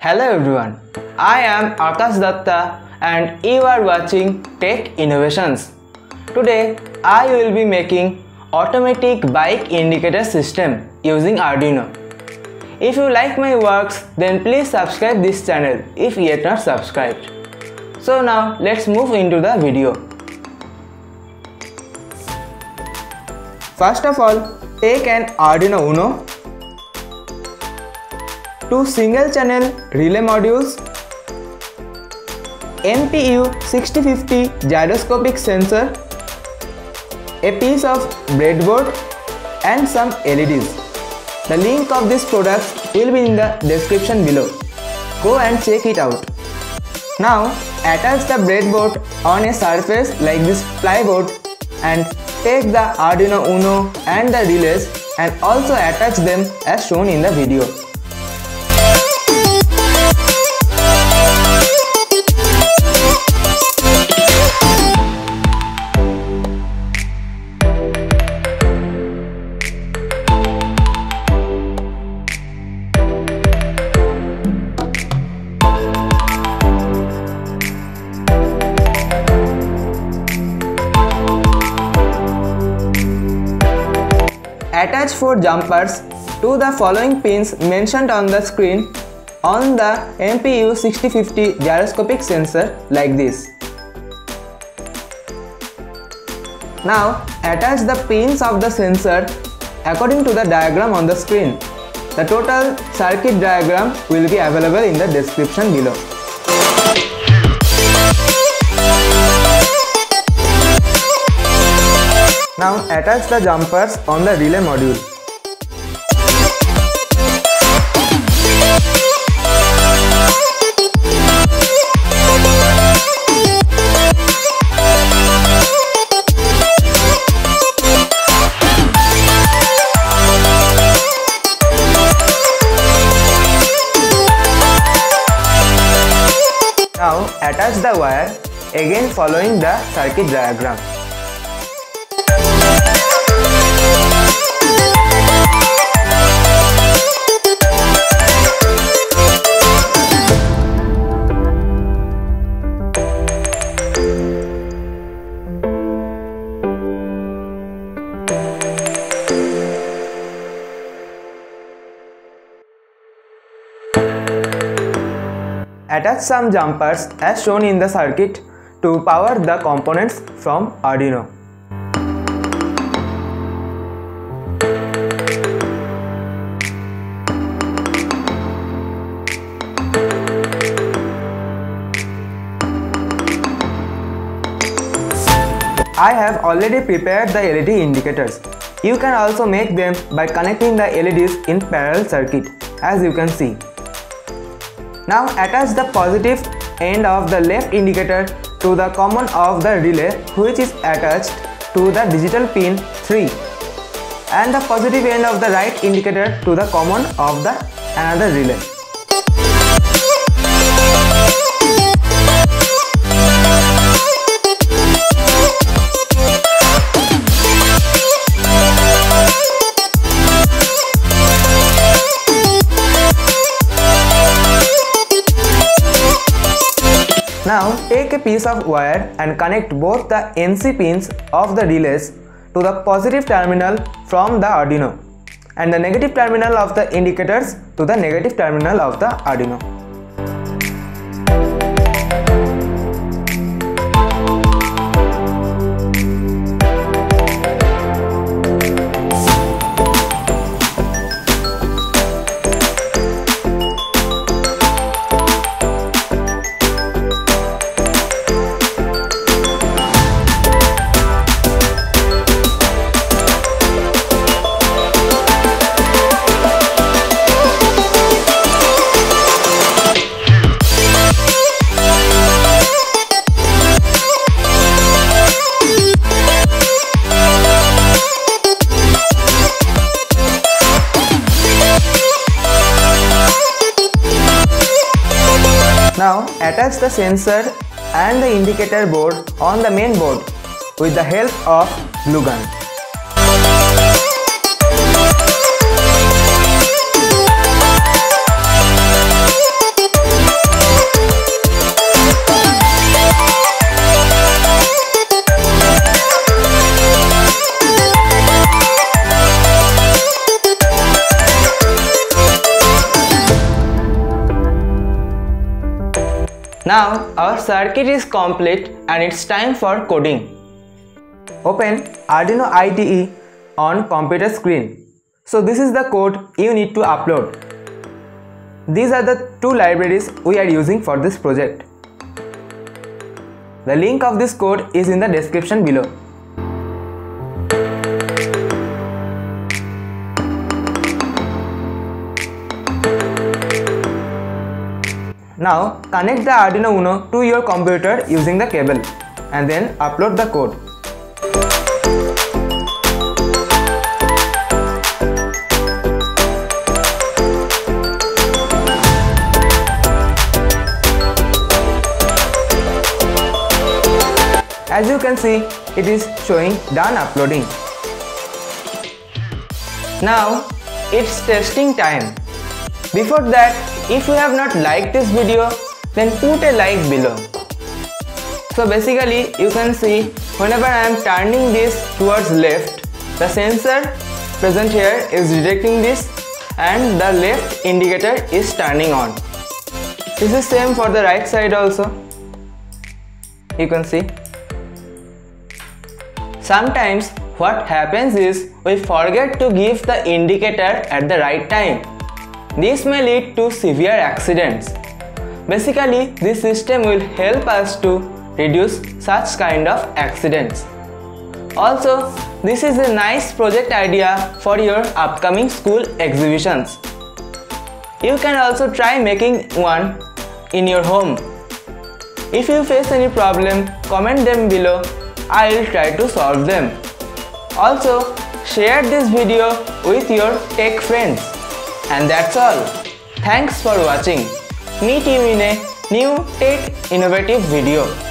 Hello everyone, I am Akash Datta and you are watching Tech Innovations. Today I will be making automatic bike indicator system using Arduino. If you like my works then please subscribe this channel if yet not subscribed. So now let's move into the video. First of all, take an Arduino Uno two single channel relay modules, MPU 6050 gyroscopic sensor, a piece of breadboard and some LEDs. The link of these products will be in the description below. Go and check it out. Now attach the breadboard on a surface like this plywood and take the Arduino Uno and the relays and also attach them as shown in the video. Attach four jumpers to the following pins mentioned on the screen on the MPU 6050 gyroscopic sensor like this. Now attach the pins of the sensor according to the diagram on the screen. The total circuit diagram will be available in the description below. Now attach the jumpers on the relay module. Now attach the wire again following the circuit diagram. Attach some jumpers as shown in the circuit to power the components from Arduino. I have already prepared the LED indicators. You can also make them by connecting the LEDs in parallel circuit as you can see. Now attach the positive end of the left indicator to the common of the relay which is attached to the digital pin 3 and the positive end of the right indicator to the common of the another relay. Take a piece of wire and connect both the NC pins of the relays to the positive terminal from the Arduino and the negative terminal of the indicators to the negative terminal of the Arduino. Now attach the sensor and the indicator board on the main board with the help of glue gun. Now our circuit is complete and it's time for coding. Open Arduino IDE on computer screen. So this is the code you need to upload. These are the two libraries we are using for this project. The link of this code is in the description below. Now connect the Arduino Uno to your computer using the cable and then upload the code. As you can see, it is showing done uploading. Now, it's testing time. Before that, if you have not liked this video, then put a like below. So basically, you can see whenever I am turning this towards left, the sensor present here is detecting this and the left indicator is turning on. This is same for the right side also. You can see Sometimes what happens is we forget to give the indicator at the right time. This may lead to severe accidents. Basically, this system will help us to reduce such kind of accidents. Also, this is a nice project idea for your upcoming school exhibitions. You can also try making one in your home. If you face any problem, comment them below I'll try to solve them. Also, share this video with your tech friends. And that's all. Thanks for watching. Meet you in a new tech innovative video.